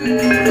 Música